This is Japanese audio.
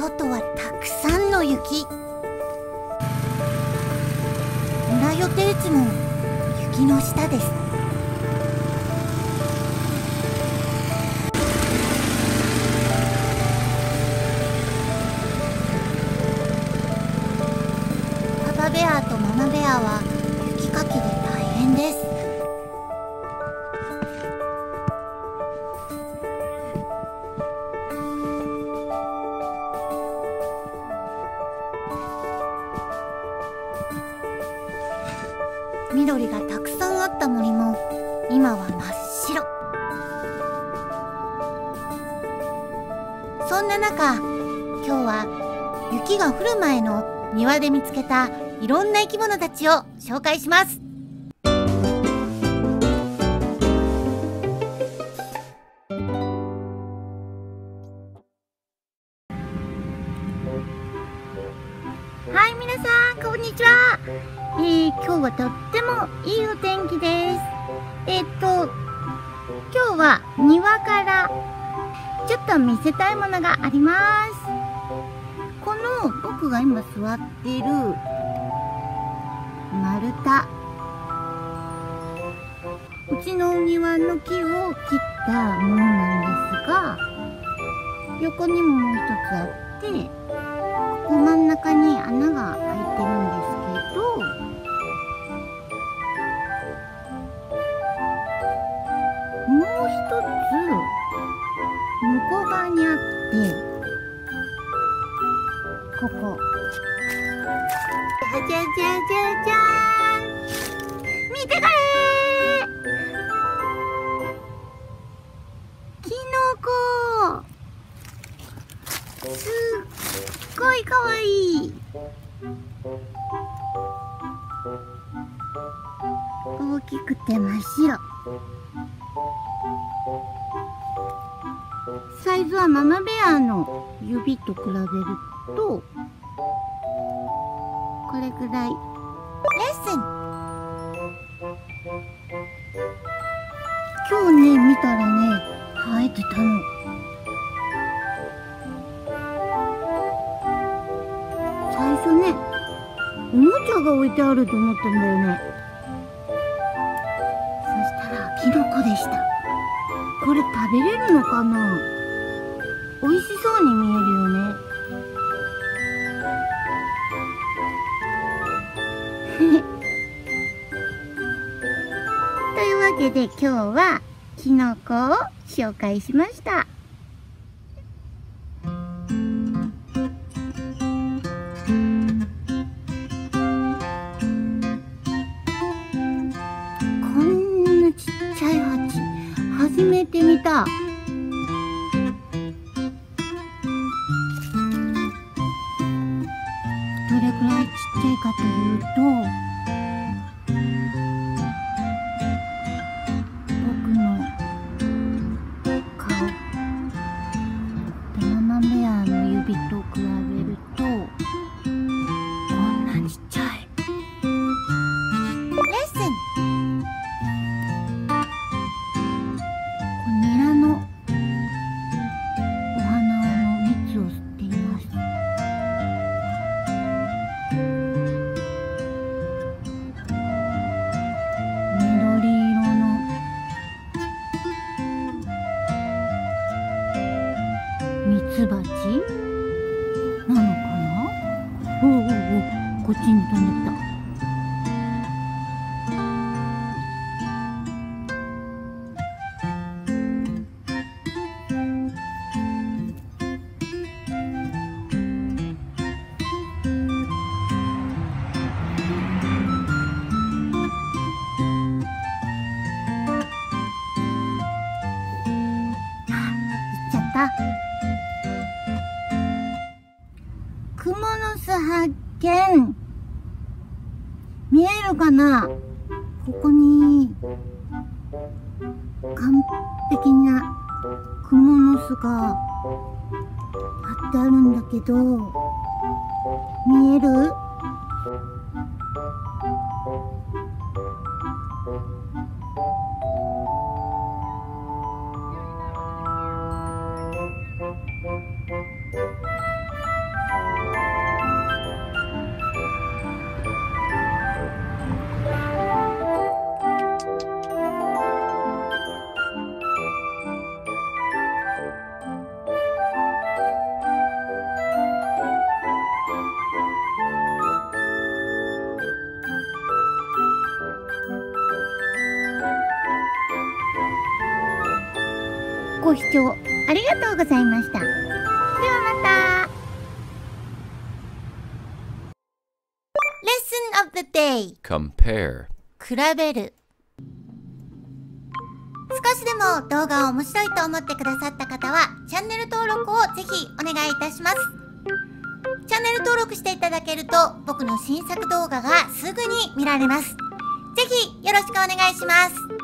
外はたくさんの雪。村予定地も雪の下です。パパベアとママベアは雪かきで大変です。緑がたくさんあった森も今は真っ白。そんな中今日は雪が降る前の庭で見つけたいろんな生き物たちを紹介します。はい皆さんこんにちは。えー、今日はとってもいいお天気です。えー、っと今日は庭からちょっと見せたいものがあります。この僕が今座っている丸太。うちのお庭の木を切ったものなんですが横にももう一つあって穴が開いてるんですけどもう一つ向こう側にあってここ。じゃじゃじゃじゃじゃーん。見てくれ。ーキノコ。すっごいかわいい。大きくて真っ白。サイズはママベアの指と比べるとこれくらい。レッスン。今日ね見たらね生えてたの。おもちゃが置いてあると思ったんだよね。そしたらキノコでした。これ食べれるのかな？美味しそうに見えるよね。というわけで今日はキノコを紹介しました。初めて見た。どれくらいちっちゃいかというとうこっちに飛ん。でったあ行っちゃった。クモの巣発見るかな？ここに完璧なクモの巣が貼ってあるんだけど見える？ご視聴ありがとうございました。ではまた。Lesson of the day. Compare, 比べる。少しでも動画を面白いと思ってくださった方はチャンネル登録をぜひお願いいたします。チャンネル登録していただけると僕の新作動画がすぐに見られます。ぜひよろしくお願いします